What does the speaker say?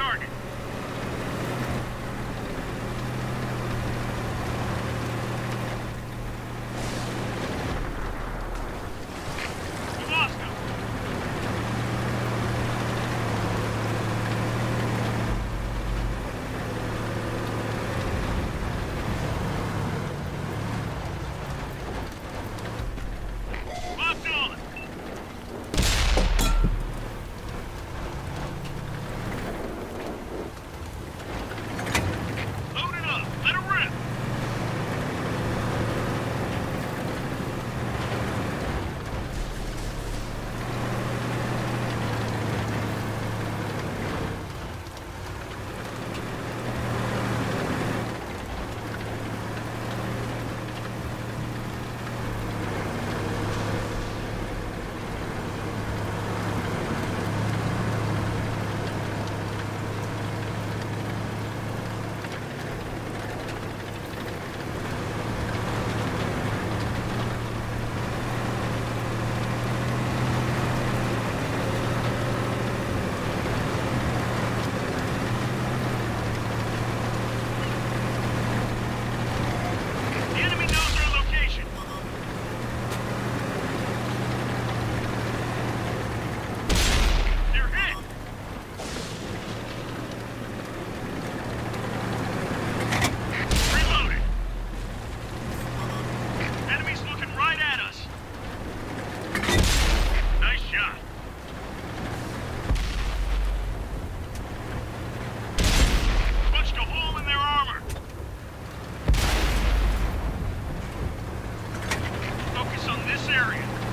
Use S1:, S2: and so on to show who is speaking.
S1: target. This area.